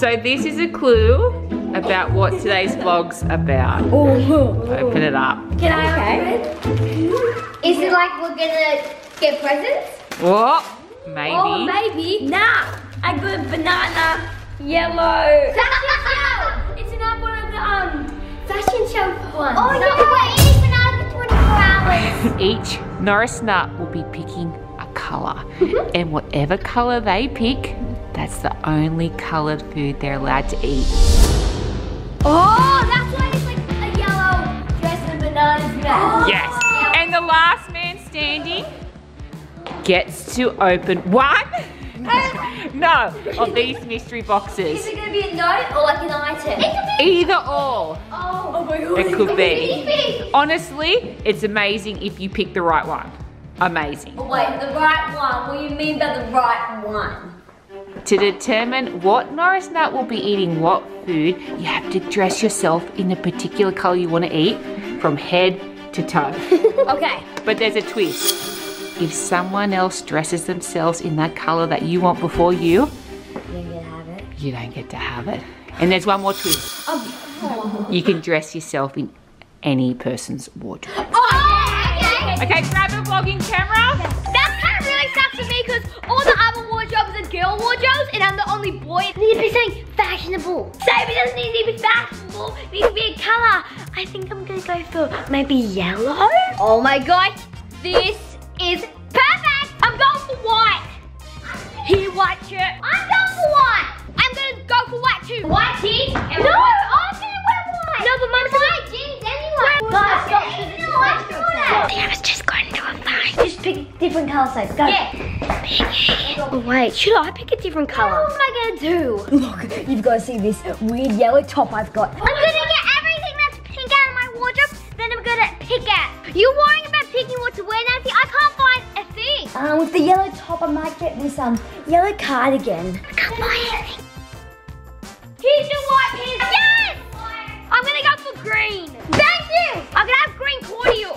So this is a clue about what today's vlog's about. Open it up. Can I open it? Is it like we're gonna get presents? Whoa, maybe. Oh, maybe. Nah, I got a banana yellow. Fashion show! It's another one of the um fashion show ones. Oh yeah, we're eating bananas for 24 hours. Each Norris Nut will be picking a colour. and whatever colour they pick, that's the only coloured food they're allowed to eat. Oh, that's why it's like a yellow dress and bananas dress. Yes. Oh. And the last man standing gets to open one, no, of these mystery boxes. Is boxes. it gonna be a note or like an item? It could be. Either or. Oh, oh my god. It could be. Honestly, it's amazing if you pick the right one. Amazing. Oh, wait, the right one. What do you mean by the right one? To determine what Norris Nut will be eating what food, you have to dress yourself in the particular colour you want to eat from head to toe. Okay. But there's a twist. If someone else dresses themselves in that colour that you want before you, You can have it. you don't get to have it. And there's one more twist. Oh. You can dress yourself in any person's wardrobe. Oh, okay. Okay, grab a vlogging camera. That kind of really sucks for me because all the other wardrobes girl wardrobes and I'm the only boy. It needs to be something fashionable. So doesn't need to be fashionable, it needs to be a color. I think I'm gonna go for maybe yellow. Oh my gosh, this is perfect. I'm going for white. Here, white shirt. I'm going for white. I'm gonna go for white too. White jeans? No, I'm gonna wear white. No, but mom's white jeans anyway. Guys, stop. No, I that. I was just going to a fight. Just pick different color sides. Go. Yeah. Oh, wait, should I pick a different color? What am I gonna do? Look, you've got to see this weird yellow top I've got. I'm gonna get everything that's pink out of my wardrobe, then I'm gonna pick out. You're worrying about picking what to wear, Nancy? I can't find a thing. Um, with the yellow top, I might get this um yellow cardigan. I can't find anything. Here's your white pants. Yes! I'm gonna go for green. Thank you! I'm gonna have green cordial.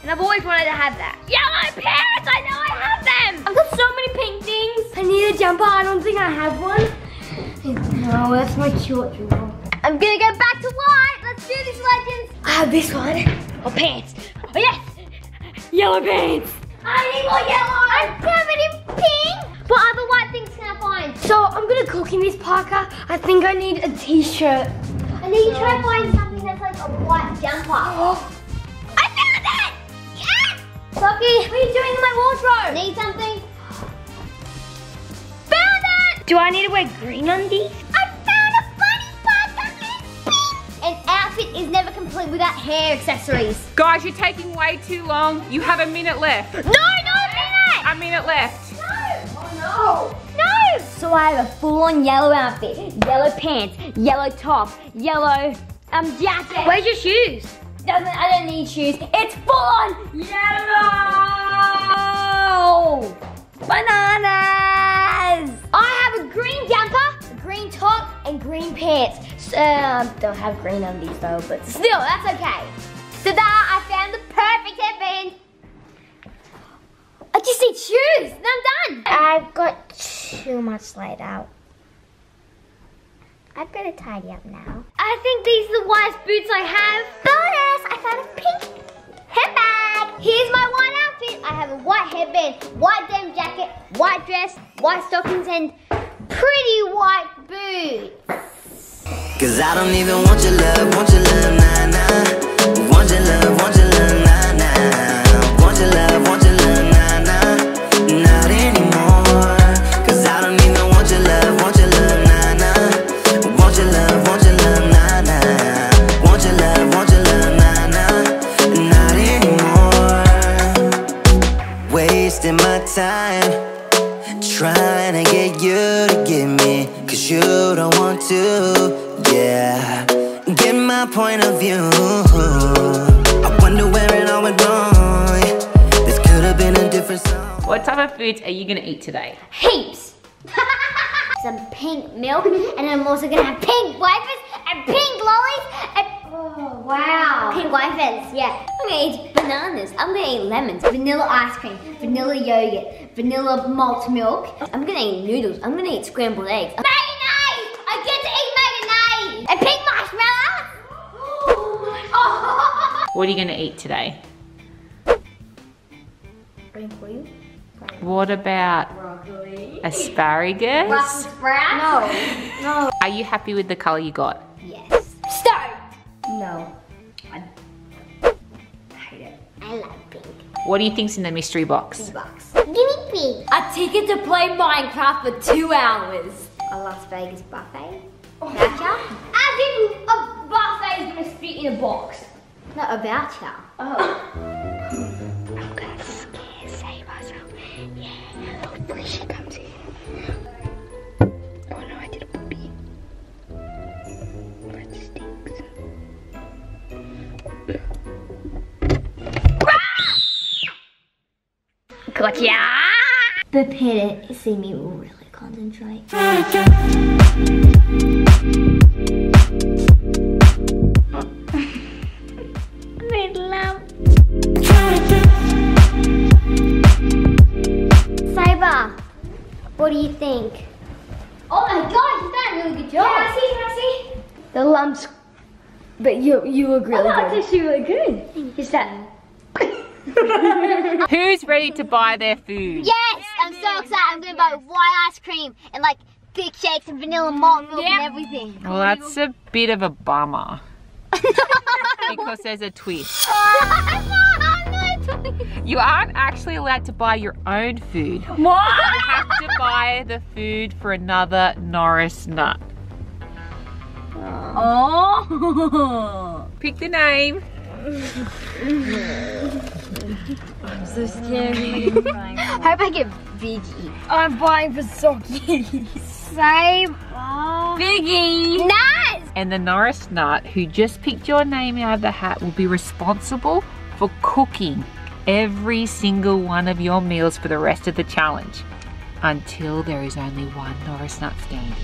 And I've always wanted to have that. Yellow pants! I know so many pink things. I need a jumper. I don't think I have one. No, that's my short drawer. I'm gonna go back to white. Let's do this, legends. I have this one. Oh, pants. Oh, yes. Yellow pants. I need more yellow. I'm covered in pink. What other white things can I find? So I'm gonna cook in this parka. I think I need a t-shirt. I need to try to find something that's like a white jumper. Oh. I found it! Yes! Lucky, what are you doing in my wardrobe? Need something? Found it! Do I need to wear green undies? I found a funny parka in pink! An outfit is never complete without hair accessories. Guys, you're taking way too long. You have a minute left. No, no, minute! A minute left. No! Oh no! No! So I have a full-on yellow outfit, yellow pants, yellow top, yellow um jacket. Where's your shoes? Doesn't I don't need shoes. It's full-on yellow bananas. Green pants. Um, don't have green undies though, but Still, that's okay. Ta-da! I found the perfect headband. I just need shoes. I'm done. I've got too much laid out. I've got to tidy up now. I think these are the whitest boots I have. Bonus! I found a pink handbag. Here's my white outfit. I have a white headband, white denim jacket, white dress, white stockings, and pretty white boots. Cause I don't even want your love, want your love, nah, nah. Want your love, want your love, nah, nah. Want your love, want your love, nah, nah. Not anymore. Cause I don't even want your love, want your love, nah, nah. Want your love, want your love, nah, nah. Want your love, want your love, nah, nah. Not anymore. Wasting my time. Trying to get you to give me, cause you don't want to, yeah. Get my point of view. I wonder where it all went wrong. This could have been a different song. What type of foods are you gonna eat today? Heaps. Some pink milk, and I'm also gonna have pink wafers and pink lollies and oh wow, pink wafers. Yeah, I'm gonna eat bananas. I'm gonna eat lemons, vanilla ice cream, vanilla yogurt, vanilla malt milk. I'm gonna eat noodles. I'm gonna eat scrambled eggs. Mayonnaise! I get What are you gonna eat today? Broccoli. What about Broccoli. asparagus? sprout? No. No. Are you happy with the color you got? Yes. Stone. No. I hate it. I love pink. What do you think's in the mystery box? Bucks. Guinea pig. A ticket to play Minecraft for two hours. A Las Vegas buffet. Voucher? As if a buffet is gonna fit in a box. Not a voucher. Oh. I'm gonna scare Sabre. So, yeah, hopefully she comes in. Oh no, I did a poopy. That stinks. Gotcha! Prepare to see me really concentrate. What do you think? Oh my god, you've done a really good job. Can I see? Can I see? The lumps, but you you look really Oh, good. it's actually really good. Is that? Who's ready to buy their food? Yes, I'm so excited. I'm gonna buy white ice cream and like thick shakes and vanilla mm, malt milk and everything. Well, that's a bit of a bummer because there's a twist. You aren't actually allowed to buy your own food. You have to buy the food for another Norris nut. Oh, Pick the name. I'm so scared. Hope I get Biggy. I'm buying for Sockie. Same. Oh. Biggy. Nice. And the Norris nut who just picked your name out of the hat will be responsible for cooking every single one of your meals for the rest of the challenge until there is only one Norris nut standing.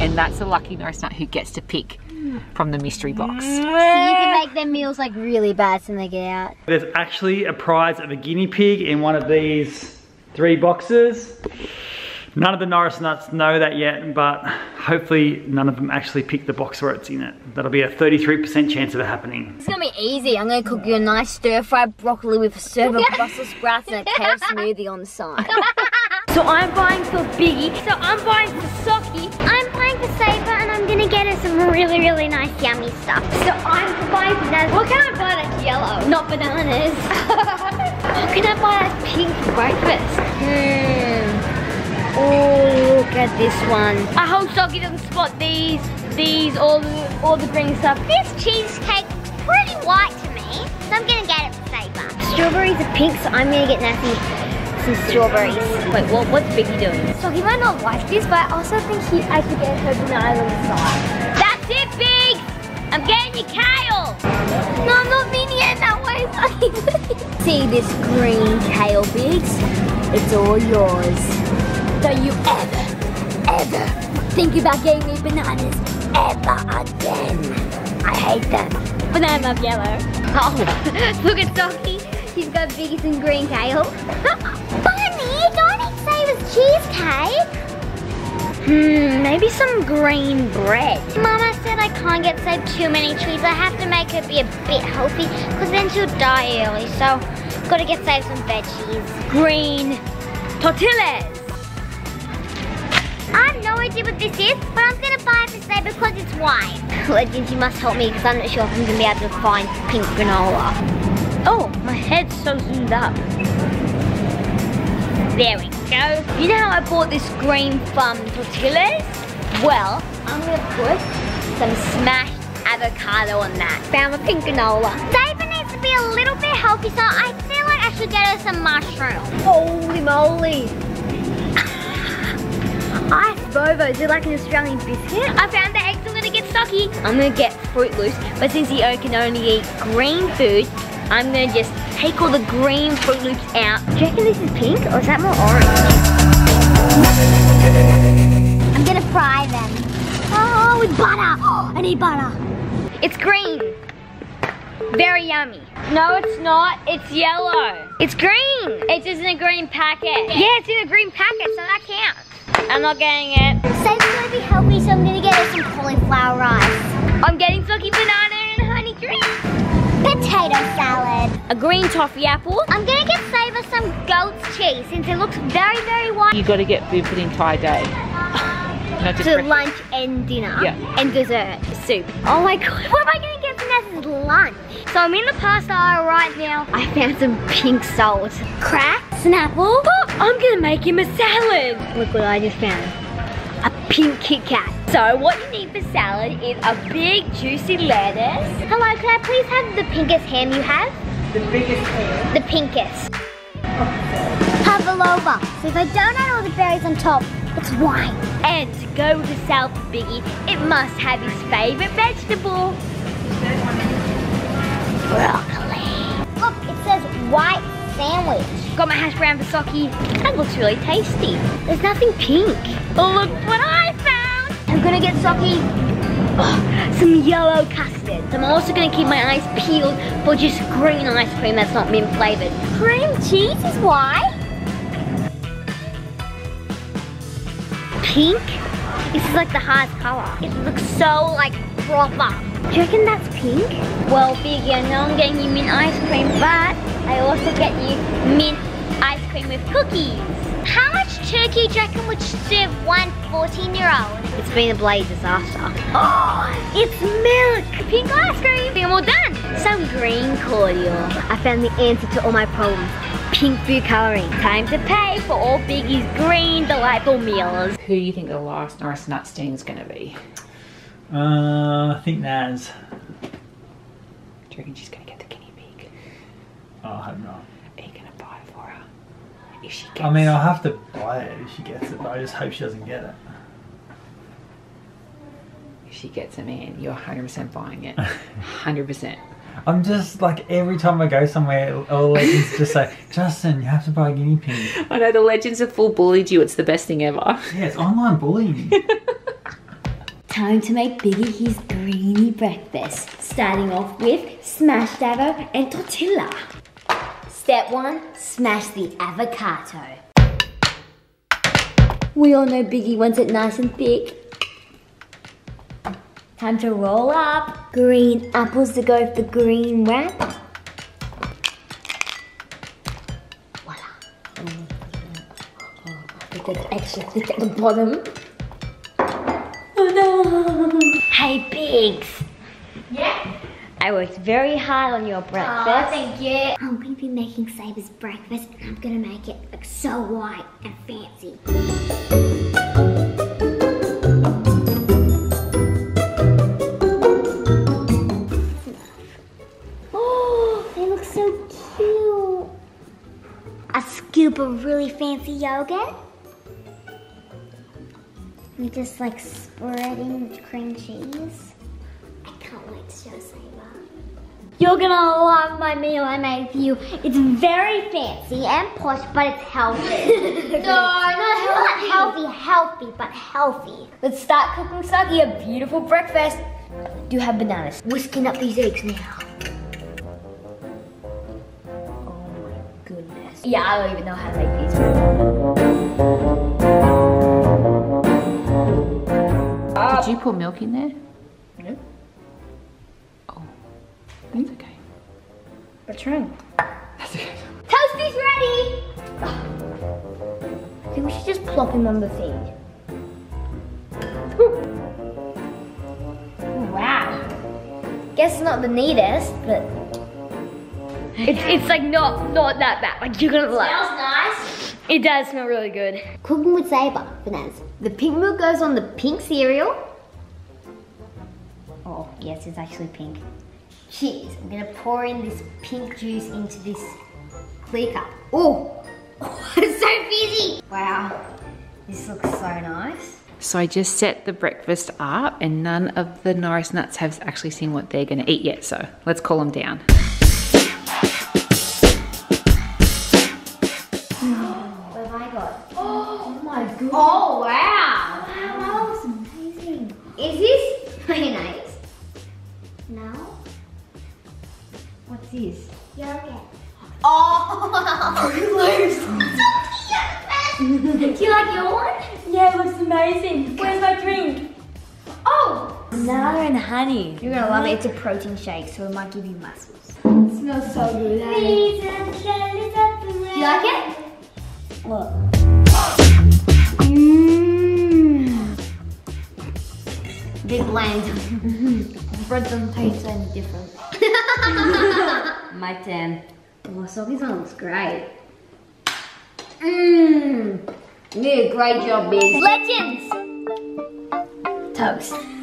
And that's the lucky Norris nut who gets to pick from the mystery box. So you can make their meals like really bad when they get out. There's actually a prize of a guinea pig in one of these three boxes. None of the Norris nuts know that yet, but hopefully none of them actually pick the box where it's in it. That'll be a 33% chance of it happening. It's gonna be easy. I'm gonna cook you a nice stir-fried broccoli with a serve of Brussels sprouts and a kale smoothie on the side. so I'm buying for Biggy. So I'm buying for Sockie. I'm buying for Sabre and I'm gonna get her some really, really nice yummy stuff. So I'm buying for Naz. What can I buy that's yellow? Not bananas. What can I buy that's pink for breakfast? Hmm. Oh, look at this one. I hope Sockie doesn't spot these, these, all the, all the green stuff. This cheesecake pretty white to me, so I'm gonna get it for Sabre. Strawberries are pink, so I'm gonna get Natty some strawberries. Wait, what, what's Biggy doing? So he might not like this, but I also think he I could get her bananas on the side. That's it, Big! I'm getting you kale! No, I'm not meaning it that way, See this green kale, Biggs? It's all yours. Don't you ever, ever think about getting me bananas ever again. I hate them. Banana love yellow. Oh, look at Sockie. He's got biggies and green kale. Bunny, don't Sabre's cheesecake. Hmm, maybe some green bread. Mama said I can't get Sab too many trees. I have to make her be a bit healthy because then she'll die early. So, gotta get Sab some veggies. Green tortillas. I have no idea what this is, but I'm gonna buy it Sab because it's white. Legends, you must help me because I'm not sure if I'm gonna be able to find pink granola. Oh, my head's so zoomed up. There we go. You know how I bought this green farm tortillas? Well, I'm gonna put some smashed avocado on that. Found my pink granola. Sabre needs to be a little bit healthy, so I feel like I should get her some mushrooms. Holy moly. Iced VoVos, they're like an Australian biscuit. I found the eggs, I'm gonna get stocky. I'm gonna get Froot Loops, but since the O can only eat green food, I'm gonna just take all the green Froot Loops out. Do you reckon this is pink or is that more orange? I'm gonna fry them. Oh, with butter. Oh, I need butter. It's green. Very yummy. No, it's not. It's yellow. It's green. It's just in a green packet. Yeah, it's in a green packet, so that counts. I'm not getting it. Sabre's gonna be healthy, so I'm gonna get her some cauliflower rice. I'm getting Sucky banana and honey drink. Potato salad, a green toffee apple. I'm gonna get Sabre some goat's cheese since it looks very, very white. You got to get food for the entire day. Not just To breakfast. lunch and dinner. Yeah. And dessert. Soup. Oh my god, what am I gonna get for lunch? So I'm in the pasta aisle right now. I found some pink salt. Cracks, an apple. Oh, I'm gonna make him a salad. Look what I just found. A pink Kit Kat. So what you need for salad is a big juicy lettuce. Hello, can I please have the pinkest ham you have? The biggest hand. The pinkest. Pavlova. So if I don't add all the berries on top, it's white. And to go with the salad for Biggy, it must have his favorite vegetable. Got my hash brown for Sockie. That looks really tasty. There's nothing pink. Oh look what I found. I'm gonna get Sockie oh, some yellow custard. I'm also gonna keep my eyes peeled for just green ice cream that's not mint flavored. Cream cheese is why? Pink? This is like the hardest color. It looks so like proper. Do you reckon that's pink? Well, Biggy, I know I'm getting you mint ice cream, but I also get you mint ice cream with cookies. How much turkey do you reckon would serve one 14 year old? It's been a bloody disaster. Oh, it's milk! Pink ice cream! And we're done. Some green cordial. I found the answer to all my problems. Pink food coloring. Time to pay for all Biggy's green delightful meals. Who do you think the last Norris Nut sting is going to be? Uh, I think Naz. Do you reckon she's going to get the guinea pig? Oh, I hope not. Are you going to buy it for her? If she gets I mean, I'll have to buy it if she gets it, but I just hope she doesn't get it. if she gets it, man, you're 100% buying it. 100%. I'm just like every time I go somewhere, all the legends just say, Justin, you have to buy a guinea pig. I know the legends have full bullied you. It's the best thing ever. Yeah, it's online bullying. Time to make Biggy his greeny breakfast. Starting off with smashed avo and tortilla. Step one, smash the avocado. We all know Biggy wants it nice and thick. Time to roll up. Green apples to go with the green wrap. Voila. With the extra thick at the bottom. Oh no! Hey, Pigs! Yeah. I worked very hard on your breakfast. Oh, breakfast. thank you. I'm gonna be making Sabre's breakfast and I'm gonna make it look so white and fancy. Oh, they look so cute. A scoop of really fancy yogurt. I'm just like spreading cream cheese. You're gonna love my meal I made for you. It's very fancy and posh, but it's healthy. no, not healthy, healthy, healthy, but healthy. Let's start cooking Suggy a beautiful breakfast. Do you have bananas? Whisking up these eggs now. Oh my goodness. Yeah, I don't even know how to make these. Did you put milk in there? Should just on the feed. Wow. Guess not the neatest, but it's it's like not not that bad. Like you're gonna love. Smells nice. It does smell really good. Cooking with Sabre, bananas. The pink milk goes on the pink cereal. Oh, yes, it's actually pink. Cheers. I'm gonna pour in this pink juice into this clear cup. Oh, it's so fizzy. wow. This looks so nice. So I just set the breakfast up and none of the Norris nuts have actually seen what they're to eat yet. So let's call them down. Banana and honey. You're gonna love it. It's a protein shake, so it might give you muscles. It smells so good. Do you like it? Look. Mmm. Bit bland. Bread doesn't taste any different. My turn. Oh, Soggy's one looks great. Mmm. You did a great job, Biz. Legends. Toast.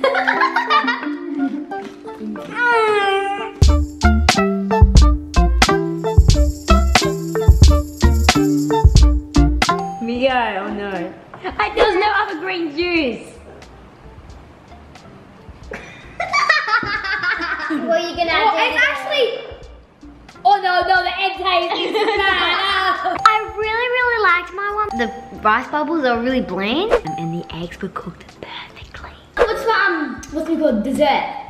I, there's no other green juice. What are you gonna Oh, do? it's actually. Oh no, no, the egg taste is bad. I really, really liked my one. the rice bubbles are really bland, and the eggs were cooked perfectly. What's um, what's it called? Dessert.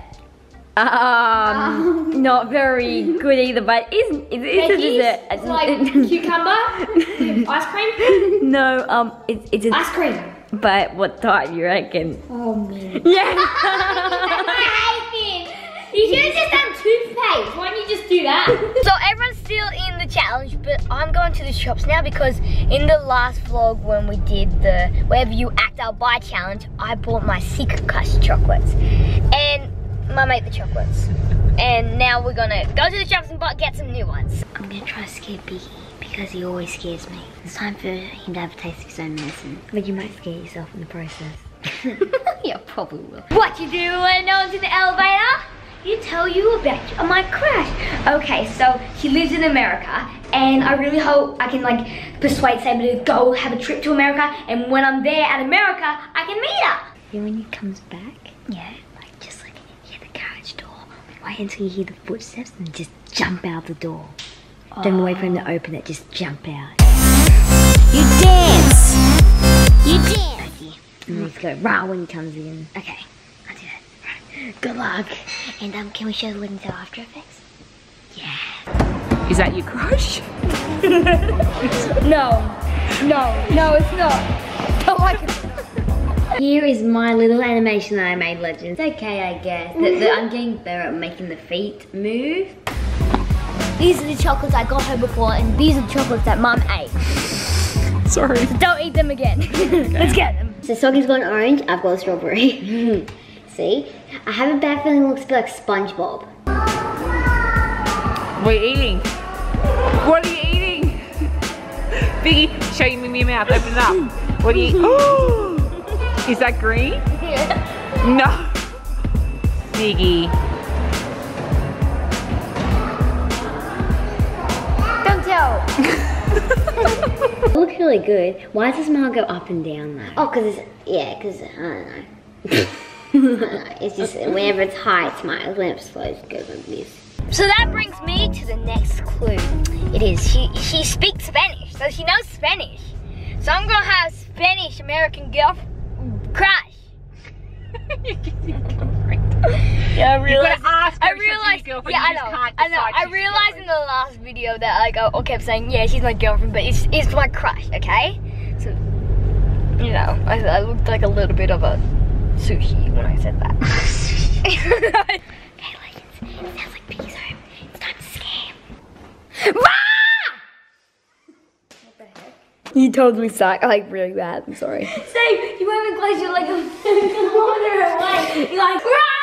Um, not very good either, but it's, it's, it's a dessert. It's like cucumber, ice cream, no, um, it's, it's a, ice cream. but what type you reckon? Oh man. Yeah. I hate this. You should have just done toothpaste. Why don't you just do that? So everyone's still in the challenge, but I'm going to the shops now because in the last vlog when we did the wherever you act I'll buy challenge, I bought my secret crush chocolates. And Mum ate the chocolates. And now we're gonna go to the shops and buy, get some new ones. I'm gonna try to scare Biggy because he always scares me. It's time for him to have a taste of his own medicine. But you might scare yourself in the process. yeah, probably will. What you do when no one's in the elevator? You tell you about my crash. Okay, so she lives in America, and I really hope I can like persuade Sabre to go have a trip to America. And when I'm there at America, I can meet her. Then when he comes back, yeah, like just like hear the carriage door, wait until you hear the footsteps and just jump out the door. Don't wait for him to open it, just jump out. You dance. You dance. And then he's go rah when he comes in. Okay, I'll do that. Right. Good luck. And um, can we show the Legends of After Effects? Yeah. Is that your crush? No, no, no, it's not. Don't like it. Here is my little animation that I made, Legends. It's okay, I guess. The, the, I'm getting better at making the feet move. These are the chocolates I got her before, and these are the chocolates that Mum ate. Sorry. Don't eat them again. Let's get them. So Soggy's got an orange, I've got a strawberry. See? I have a bad feeling it looks a bit like SpongeBob. We're eating. What are you eating? Biggy, show me your mouth. Open it up. What are you eating? Is that green? Yeah. No. Biggy. Don't tell. It looks really good. Why does the smile go up and down though? Oh, because it's, yeah, because, I don't know. I don't know. It's just, whenever it's high, it smiles. When it's slow, it goes like this. So that brings me to the next clue. It is she she speaks Spanish, so she knows Spanish. So I'm gonna have Spanish American girl crush. yeah, I realized. I her if she's your realized. girlfriend, Yeah, you I know. I know. I realized in the last video that like I I kept saying yeah she's my girlfriend, but it's it's my crush. Okay, so you know I, I looked like a little bit of a sushi when I said that. Okay, Legends, it sounds like Piggy's home. It's time to scam. You totally suck. Like really bad. I'm sorry. Same. You won't even close your like a kilometer away. You're like, Rah!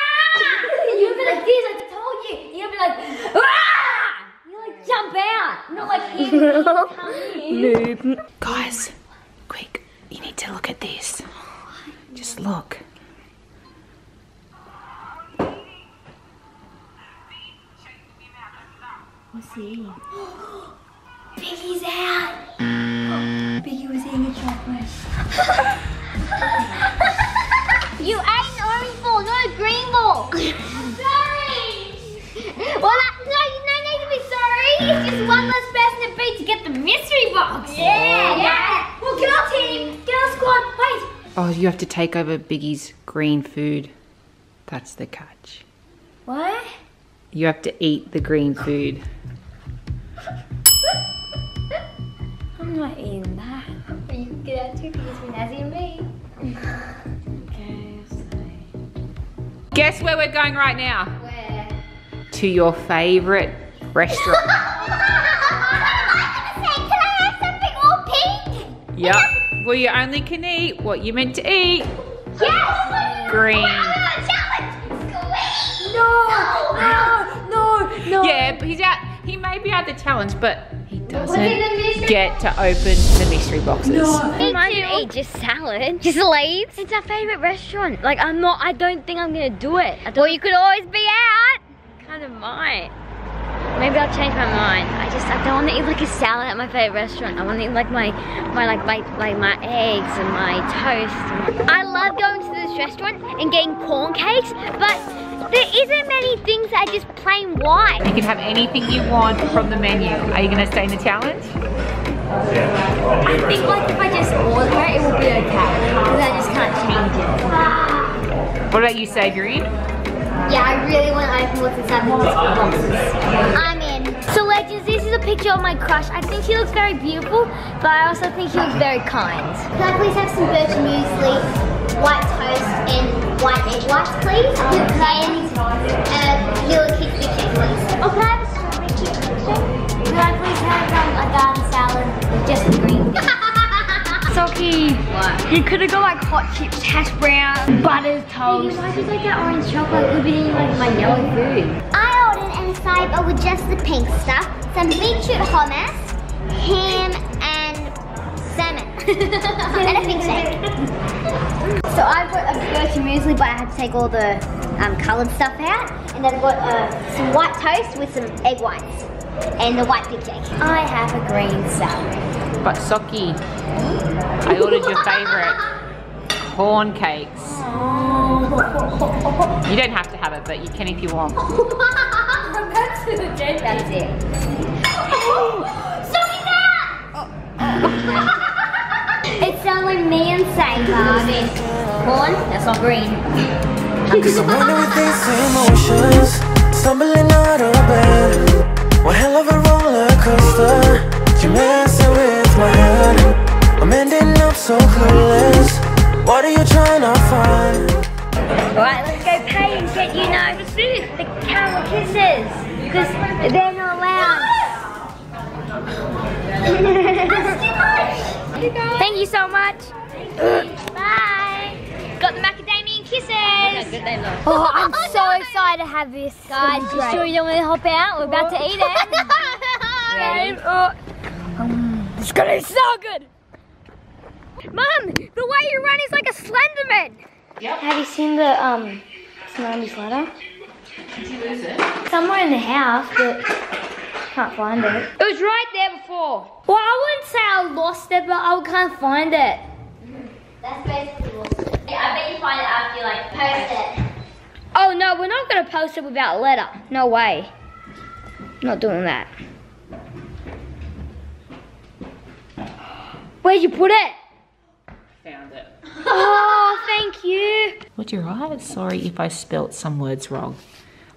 You'll be like this. I told you. You'll be like, Rah! You like jump out, not like him. Come in. Guys, quick. You need to look at this. Just look. What's he? Piggy's out. Piggy was eating a chocolate. you ate an orange ball, not a green ball. sorry. Well, that, no, you no need to be sorry. It's just one less person to beat to get the mystery box. Yeah, yeah. Well, get our team, get our squad. Wait. Oh, you have to take over Biggy's green food. That's the catch. What? You have to eat the green food. I'm not eating that. You can get out too because we're Nazzy and me. Guess where we're going right now? Where? To your favorite restaurant. Yep. Well, you only can eat what you meant to eat. Yes! Green. No, no, no, no. Yeah, but he's out. He may be out the challenge, but doesn't it the get to open the mystery boxes. I'm not gonna eat just salad. Just leaves. It's our favorite restaurant. Like I'm not. I don't think I'm gonna do it. I don't, Well, you could always be out. kind of might. Maybe I'll change my mind. I just I don't want to eat like a salad at my favorite restaurant. I want to eat like my my like my like my eggs and my toast. I love going to this restaurant and getting corn cakes, but there isn't many things that are just plain white. You can have anything you want from the menu. Are you going to stay in the challenge? I think like if I just order it, it will be okay because I just can't change it. What about you, Savoury? Yeah, I really want to open what's inside the mystery boxes. I'm in. So legends, this is a picture of my crush. I think she looks very beautiful, but I also think she looks very kind. Can I please have some birch muesli, white toast, and white egg whites, please? And uh, little kids chicken, please. Oh, can I have a strawberry chicken? Can I please have um, a garden salad with just the green? Sockie, you could have got like hot chips, hash brown, butter toast. why did I get orange chocolate? Could be in like my yellow food. I ordered an side bowl with just the pink stuff, some beetroot hummus, ham, and salmon, and a pink shake. So I got a birch muesli, but I had to take all the um, coloured stuff out, and then I got uh, some white toast with some egg whites, and the white shake. I have a green salad. But Sockie, I ordered your favourite corn cakes. You don't have to have it, but you can if you want. That's it. Sophie's out! it sounds like me and Sabre. Corn? That's not green. Cause I'm running with these emotions Stumbling out of bed One hell of a roller coaster You're messing with my head I'm ending up so clueless What are you trying to find? Alright, let's go pay and get, you know, the food, the caramel kisses. Because they're not allowed. Thank you so much. Bye. Got the macadamia kisses. Oh, I'm so excited to have this. Guys, you sure you don't want to hop out? We're about to eat it. Ready? Um, it's gonna be so good. Mom, the way you run is like a Slenderman. Have you seen the um tsunami ladder? Did you lose it? Somewhere in the house, but can't find it. It was right there before. Well, I wouldn't say I lost it, but I can't find it. That's basically lost I bet you find it after you like post it. Oh no, we're not gonna post it without a letter. No way. Not doing that. Where'd you put it? Found it. Oh, thank you. Would you write? Sorry if I spelt some words wrong.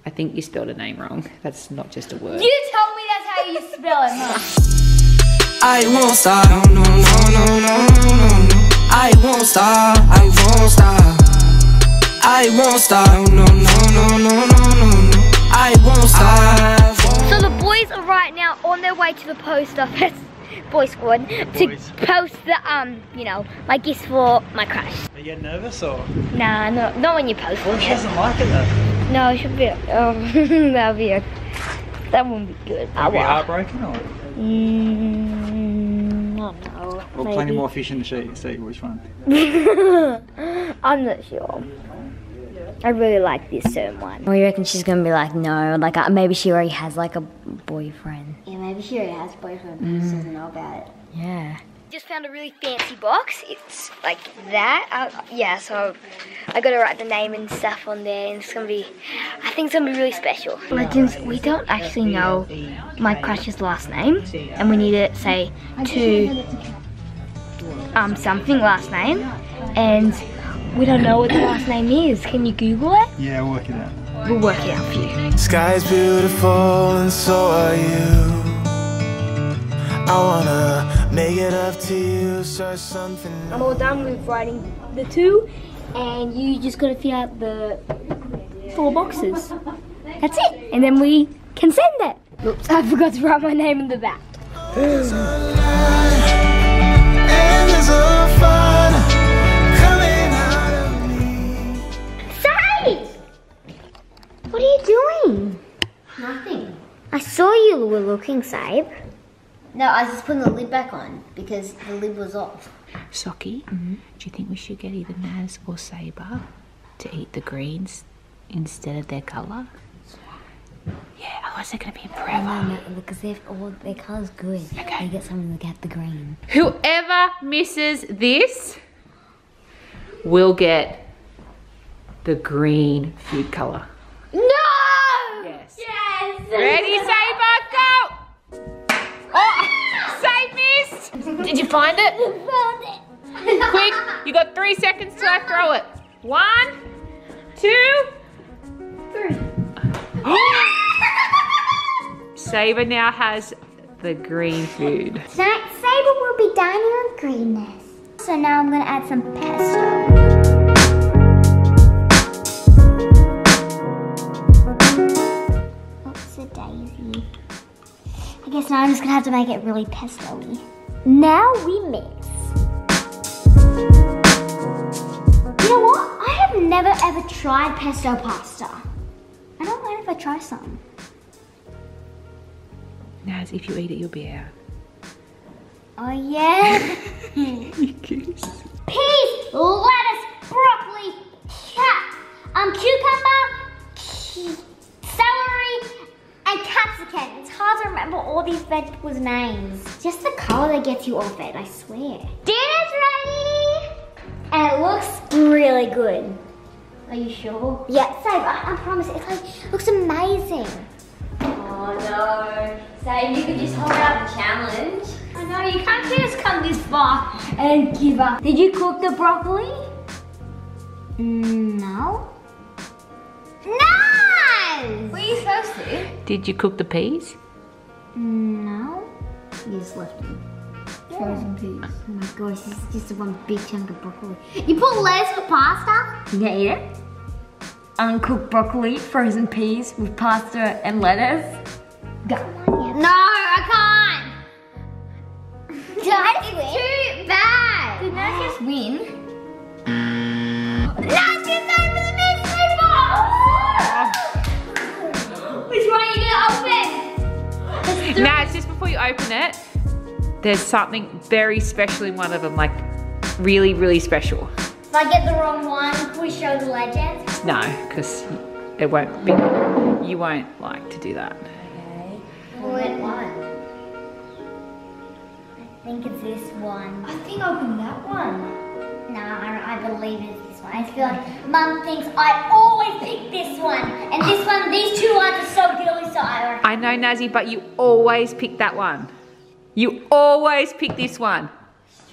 I think you spelled a name wrong. That's not just a word. You told me that's how you spell it, Mom. I won't stop No, no, no, no, no, no, no, no I won't stop I won't stop I won't stop No, no, no, no, no, no, no I won't stop So the boys are right now on their way to the post office, boy squad, to Boys. post the um, you know, my gifts for my crush. Are you getting nervous or? Nah, no, not when you post Well, she doesn't like it though. No, it should be. Um, that'll be a. That wouldn't be good. Are you heartbroken or? Mm, I don't know. Or maybe. plenty more fish in the sea. see which one. I'm not sure. I really like this certain one. Well, you reckon she's gonna be like, no, like uh, maybe she already has like a boyfriend. Yeah, maybe she already has a boyfriend, but she doesn't know about it. Yeah. Just found a really fancy box. It's like that. Uh, yeah, so I gotta write the name and stuff on there, and it's gonna be. I think it's gonna be really special. Legends, we don't actually know my crush's last name, and we need to say to um something last name, and we don't know what the last name is. Can you Google it? Yeah, we'll work it out. We'll work it out for you. Sky's beautiful and so are you I wanna make it up to you Search something I'm all done with writing the two, and you just gotta fill out the four boxes. That's it, and then we can send it. Oops, I forgot to write my name in the back. And there's a fun coming out of me. Sage! What are you doing? Nothing. I saw you were looking, Sabe. No, I was just putting the lid back on because the lid was off. Sockie, mm-hmm. do you think we should get either Naz or Sabre to eat the greens instead of their colour? Yeah, otherwise they're going to be in forever. No, no, because they're all their colour's good. Okay. Get someone to get the green. Whoever misses this will get the green food colour. No! Yes. Yes! Ready, Sabre, Did you find it? Quick, you got three seconds till I throw it. One, two, three. Sabre now has the green food. Tonight, Sabre will be dining on greenness. So now I'm gonna add some pesto. Oops, a daisy. I guess now I'm just gonna have to make it really pesto-y. Now we mix. You know what? I have never ever tried pesto pasta. I don't mind if I try some. Naz, if you eat it, you'll be out. Oh yeah. You goose. peas, It's hard to remember all these vegetables' names. Just the color that gets you off it, I swear. Dinner's ready! And it looks really good. Are you sure? Yeah, Save, I, I promise, it like, looks amazing. Oh no. Say you could just hold out the challenge. I know, you can't just come this far and give up. Did you cook the broccoli? Mm, no. No. No! Were you supposed to? Did you cook the peas? No. You just left them. Frozen peas. Oh my gosh, this is just one big chunk of broccoli. You put lettuce for pasta? You gonna eat it? Uncooked broccoli, frozen peas with pasta and lettuce. Go. No, I can't. That's too bad. Did I just win? Gonna open? Naz, just before you open it, there's something very special in one of them, like really, really special. If I get the wrong one, can we show the legend? No, because it won't be, you won't like to do that. Okay. What one? I think it's this one. I think I open that one. No, I, I believe it's this one. I feel like Mum thinks I always pick this one, and this one, these two ones are so girly, so I I know, Nazi, but you always pick that one. You always pick this one.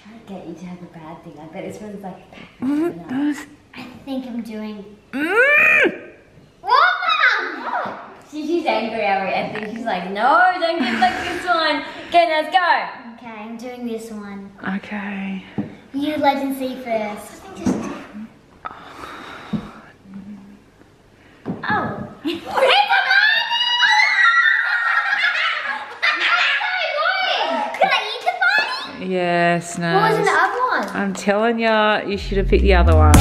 Trying to get you to have a bad thing. I bet this one's like. I think I'm doing. Mm. What, She, she's angry at me. I think she's like, no, don't get like this one. Okay, let's go. Okay, I'm doing this one. Okay. You legend see first. Oh. Yes, no. What was in the other one? I'm telling ya, you should have picked the other one.